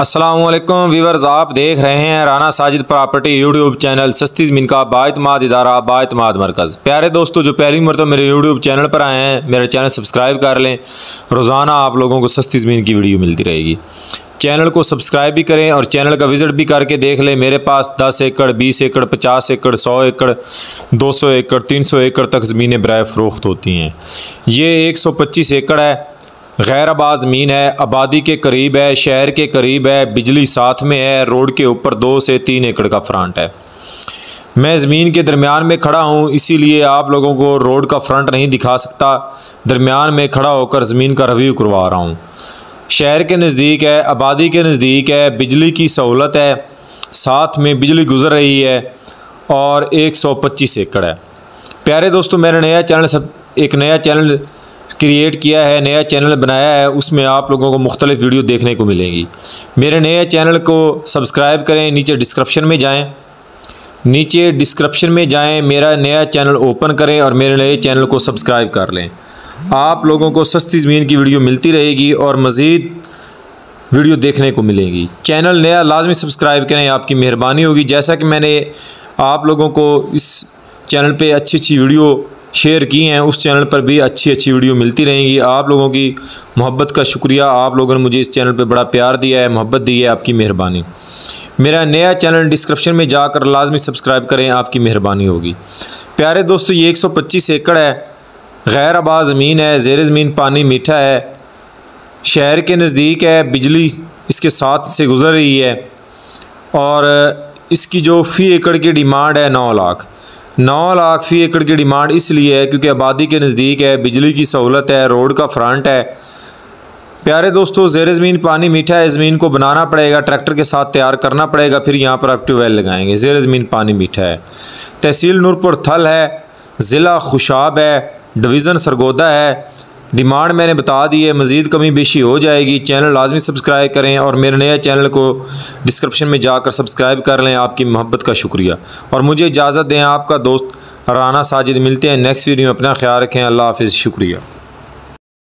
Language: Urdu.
السلام علیکم ویورز، آپ دیکھ رہے ہیں Rana Sajid property YouTube channel سستی زمین کا باعتماد ادارہ باعتماد مرکز۔ پیارے دوستو، جو پہلی مرتبہ میرے یوٹیوب چینل پر آئے ہیں، میرے چینل سبسکرائب کر لیں۔ روزانہ آپ لوگوں کو سستی زمین کی ویڈیو ملتی رہے گی۔ چینل کو سبسکرائب بھی کریں اور چینل کا وزٹ بھی کر کے دیکھ لیں۔ میرے پاس دس ایکڑ، بیس ایکڑ، پچاس ایکڑ، سو ایکڑ، دو سو ایکڑ، تین سو ایکڑ تک زمینیں برائے فروخت ہوتی ہیں۔ یہ ایک سو پچیس ایکڑ ہے۔ غیر آباد زمین ہے، آبادی کے قریب ہے، شہر کے قریب ہے، بجلی ساتھ میں ہے، روڈ کے اوپر دو سے تین ایکڑ کا فرنٹ ہے۔ میں زمین کے درمیان میں کھڑا ہوں، اسی لیے آپ لوگوں کو روڈ کا فرنٹ نہیں دکھا سکتا۔ درمیان میں کھڑا ہو کر زمین کا ریویو کروا رہا ہوں۔ شہر کے نزدیک ہے، آبادی کے نزدیک ہے، بجلی کی سہولت ہے۔ ساتھ میں بجلی گزر رہی ہے اور ایک سو پچیس ایکڑ ہے۔ پیارے دوستو میرا نیا چینل سب، ایک نیا چینل کریٹ کیا ہے، نیا چینل بنایا ہے، اس میں آپ لوگوں کو مختلف ویڈیو دیکھنے کو ملیں گی۔ میرے نئے چینل کو سبسکرائب کریں، نیچے ڈسکرپشن میں جائیں۔ نیچے ڈسکرپشن میں جائیں، میرا نیا چینل اوپن کریں اور میرے نئے چینل کو سبسکرائب کر لیں۔ آپ لوگوں کو سستی زمین کی ویڈیو ملتی رہے گی اور مزید ویڈیو دیکھنے کو ملے گی۔ چینل نیا لازمی سبسکرائب کریں، آپ کی مہربانی ہوگی۔ جیسا کہ میں نے آپ لوگوں کو اس چینل پہ اچھی اچھی ویڈیو شیئر کی ہیں، اس چینل پر بھی اچھی اچھی ویڈیو ملتی رہیں گی۔ آپ لوگوں کی محبت کا شکریہ۔ آپ لوگوں نے مجھے اس چینل پہ بڑا پیار دیا ہے، محبت دی ہے آپ کی مہربانی۔ میرا نیا چینل ڈسکرپشن میں جا کر لازمی سبسکرائب کریں، آپ کی مہربانی ہوگی۔ پیارے دوستو، یہ ایک سو پچیس ایکڑ ہے۔ غیر آباد زمین ہے، زیر زمین پانی میٹھا ہے۔ شہر کے نزدیک ہے، بجلی اس کے ساتھ سے گزر رہی ہے۔ اور اس کی جو فی ایکڑ کی ڈیمانڈ ہے، نو لاکھ۔ نو لاکھ فی ایکڑ کی ڈیمانڈ اس لیے ہے کیونکہ آبادی کے نزدیک ہے، بجلی کی سہولت ہے، روڈ کا فرنٹ ہے۔ پیارے دوستو، زیر زمین پانی میٹھا ہے، زمین کو بنانا پڑے گا، ٹریکٹر کے ساتھ تیار کرنا پڑے گا، پھر یہاں پر آپ ٹیوب ویل لگائیں گے۔ زیر زمین پانی میٹھا ہے۔ تحصیل نورپور تھل ہے، ضلع خوشاب ہے، ڈویژن سرگودا ہے۔ ڈیمانڈ میں نے بتا دی ہے، مزید کمی بیشی ہو جائے گی۔ چینل لازمی سبسکرائب کریں اور میرے نئے چینل کو ڈسکرپشن میں جا کر سبسکرائب کر لیں۔ آپ کی محبت کا شکریہ۔ اور مجھے اجازت دیں، آپ کا دوست رانا ساجد ملتے ہیں۔ نیکسٹ ویڈیو میں اپنا خیال رکھیں۔ اللہ حافظ۔ شکریہ۔